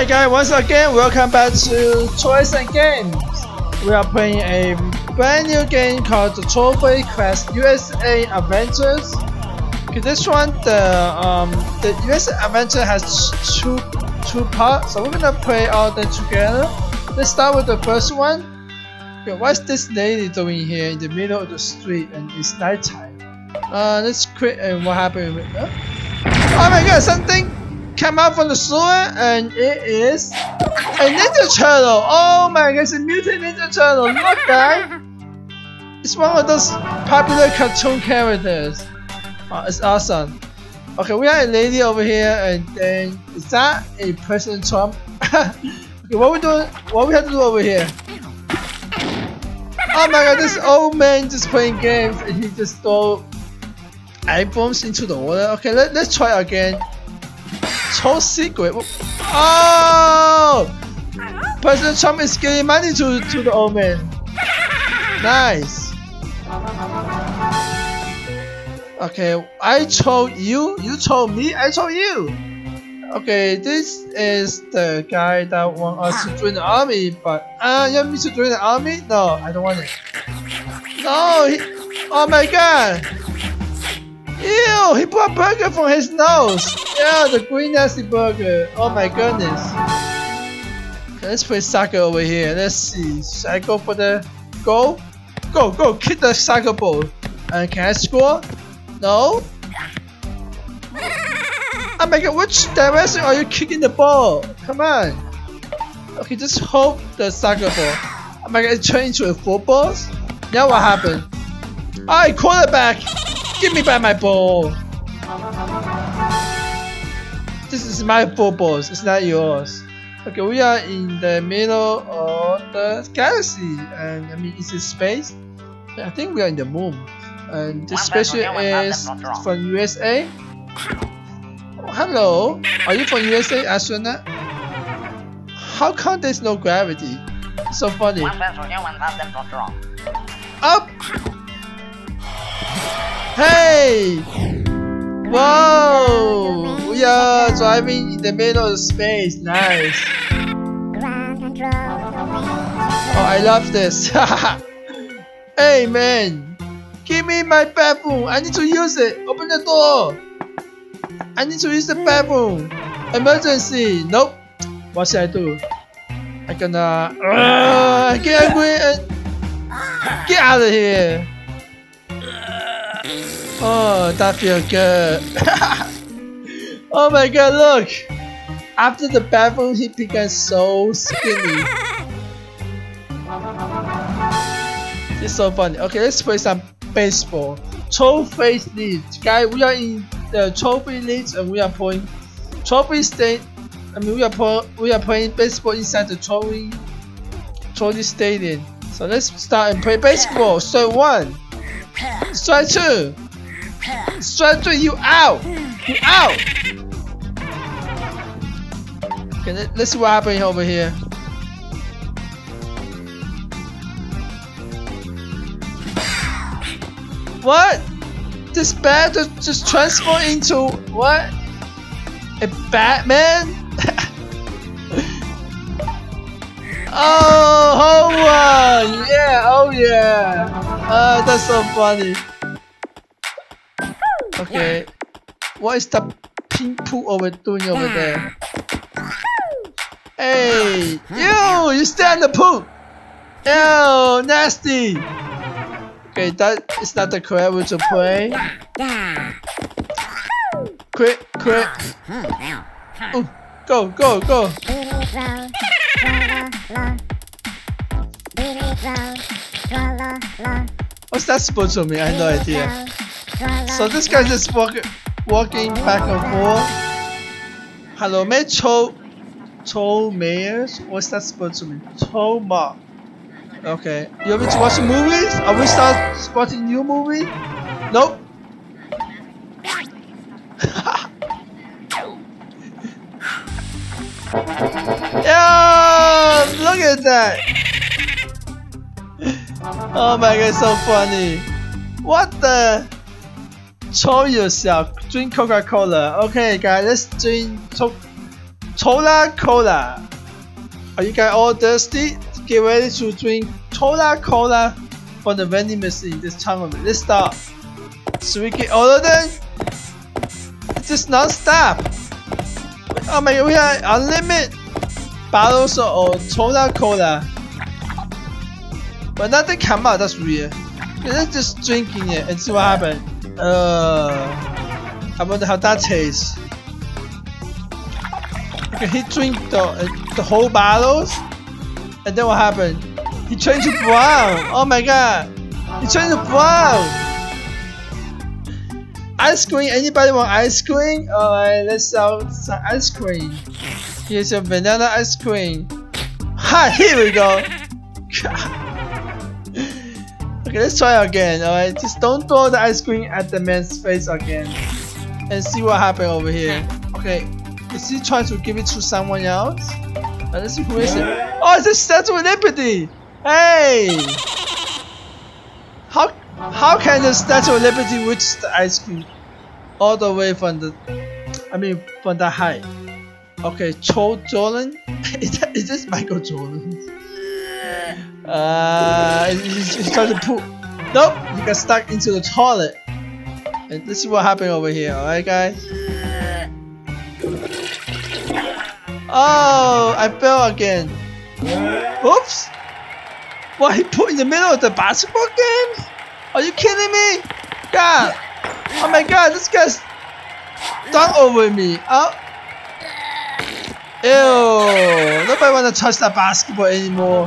Hi guys, once again, welcome back to Toys and Games. We are playing a brand new game called the Trollface Quest USA Adventures. Okay, this one, the um, the USA Adventure has two two parts, so we're gonna play all them together. Let's start with the first one. Okay, what's this lady doing here in the middle of the street and it's nighttime? Uh, let's quit and what happened? Oh my god, something came out from the sewer and it is a Ninja Turtle! Oh my god, it's a mutant Ninja Turtle! Look guy! It's one of those popular cartoon characters. Oh, it's awesome. Okay, we have a lady over here and then is that a President Trump? okay, what we doing what we have to do over here? Oh my god, this old man just playing games and he just throw iPhones into the water. Okay, let, let's try again. Top secret. Oh! President Trump is giving money to, to the old man. Nice. Okay, I told you, you told me, I told you. Okay, this is the guy that want us to join the army, but uh, you want me to join the army? No, I don't want it. No, he, oh my god. Ew, he a burger from his nose. Yeah, the green nasty burger. Oh my goodness. Let's play soccer over here. Let's see. Should I go for the goal? Go, go, kick the soccer ball. Can I score? No? Oh my god, which direction are you kicking the ball? Come on. Okay, just hold the soccer ball. Oh god, it turned into a football? Now what happened? I Alright, quarterback! Give me back my ball! This is my football, it's not yours. Okay, we are in the middle of the galaxy, and I mean, is it space? I think we are in the moon. And this spaceship is from USA. Oh, hello, are you from USA, astronaut? How come there's no gravity? So funny. Up! Hey! Whoa! We are driving in the middle of space. Nice. Oh, I love this. hey, man. Give me my bathroom. I need to use it. Open the door. I need to use the bathroom. Emergency. Nope. What should I do? I gonna uh, get angry and get out of here. Oh, that feels good. oh my god, look! After the bathroom, he became so skinny. It's so funny. Okay, let's play some baseball. Trophy league. Guys, we are in the trophy league and we are playing trophy state. I mean, we are we are playing baseball inside the trophy trophy stadium. So let's start and play baseball. So one, strike two. Strike three, you out! You out! Okay, let, us see what happened over here. What? This bat just, just transformed into what? A Batman? oh, run! Yeah, oh yeah! Uh, that's so funny. Okay. What is the pink poo over doing over there? Hey! Hmm, hmm, you! Hmm. You stay on the poop! Ew! Nasty! Okay, that is not the correct way to play. Quick, quick! Ah, Ooh, go, go, go! What's that supposed to mean? I have no idea. So this guy just walk, walking back and forth. Hello, man. Cho, Cho Mayors? What's that supposed to mean? Cho Ma. Okay. You want me to watch movies? Are we start spotting new movie? Nope. yeah, look at that. Oh my god, so funny. What the? Show yourself. Drink Coca-Cola. Okay, guys, let's drink Cola Cola. Are you guys all thirsty? Get ready to drink Cola Cola from the vending machine this it. Let's start. So we get all of them? It's just non-stop. Oh my god, we have unlimited bottles of Cola Cola. But nothing come out, that's weird. Let's just drinking it and see what happens. Uh, I wonder how that tastes. Okay, he drink the uh, the whole bottles, and then what happened? He turned to brown. Oh my god! He turned to brown. Ice cream. Anybody want ice cream? Alright, let's sell some ice cream. Here's your banana ice cream. Ha! Here we go. okay, let's try again. Alright, just don't throw the ice cream at the man's face again, and see what happened over here. Okay, is he trying to give it to someone else? Let's see who is it. Oh, it's a Statue of Liberty! Hey! How how can the Statue of Liberty reach the ice cream all the way from the, I mean, from the height? Okay, Cho Jordan? is, that, is this Michael Jordan? Uh, he's, he's trying to poop. Nope, he got stuck into the toilet. And this is what happened over here, alright guys? Oh, I fell again. Oops. What, he put in the middle of the basketball game? Are you kidding me? God. Oh my god, this guy's done over me. Oh. Ew. Nobody wanna touch that basketball anymore.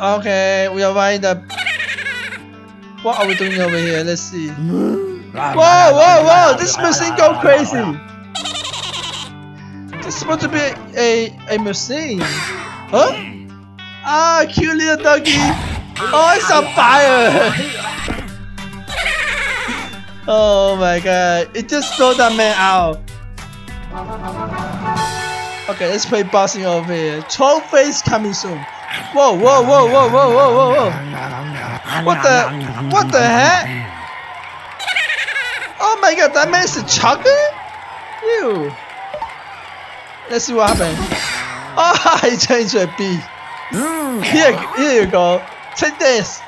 Okay, we are right the... What are we doing over here? Let's see. Whoa, whoa, whoa! This machine go crazy! It's supposed to be a, a machine. Huh? Ah, cute little doggy. Oh, it's on fire. oh my god. It just throw that man out. Okay, let's play boxing over here. Troll face coming soon. Whoa, whoa, whoa, whoa, whoa, whoa, whoa, whoa. What the, what the heck? Oh my god, that man is a chocolate? Ew. Let's see what happens. Oh, ah, he changed a bee. Here, here you go. Take this.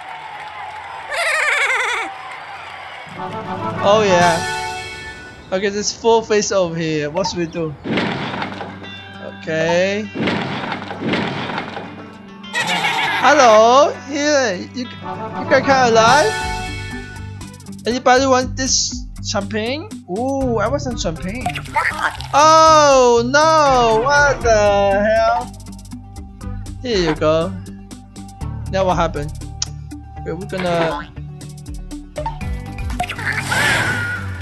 Oh yeah. Okay, this full face over here. What should we do? Okay. Hello, here. You, you kind of alive? Anybody want this champagne? Ooh, I want some champagne. Oh no! What the hell? Here you go. Now what happened? Okay, we're gonna.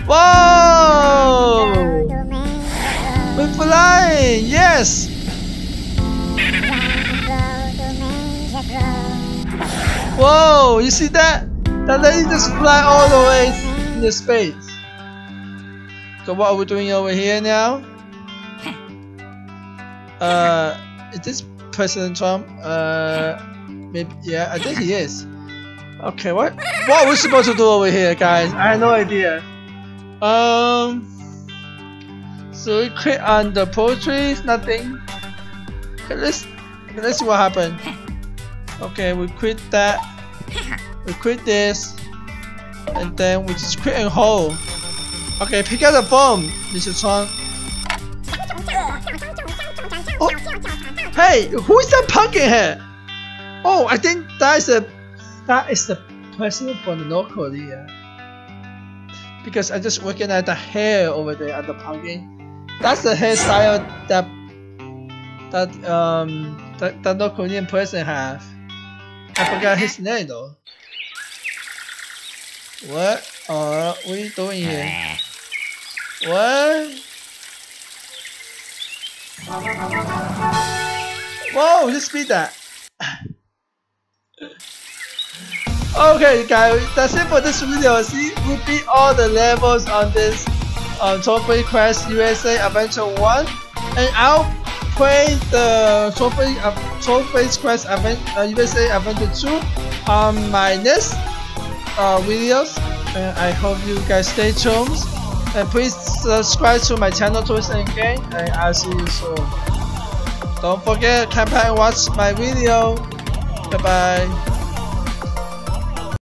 Whoa! We're flying! Yes! Whoa! You see that? That lady just fly all the way in the space. So what are we doing over here now? Uh, is this President Trump? Uh, maybe yeah, I think he is. Okay, what what are we supposed to do over here, guys? I have no idea. Um, so we click on the poetry, nothing. Okay, let's let's see what happened. Okay, we quit that. We quit this, and then we just quit and hold. Okay, pick up the bomb, Mr. Chuan. Oh, hey, who is that pumpkin head? Oh, I think that is a that is the president from the North Korea. Because I just looking at the hair over there at the pumpkin. That's the hairstyle that that um that, that North Korean person have. I forgot his name though. What are we doing here? What? Whoa, just beat that. okay guys, that's it for this video. See, we beat all the levels on this um, Trollface Quest USA Adventure 1. And I'll play the Trollface, uh, Trollface Quest Advent uh, USA Adventure 2 on my next uh, videos. And I hope you guys stay tuned. And please subscribe to my channel Toys and Game and I'll see you soon. Don't forget come back and watch my video. Bye bye.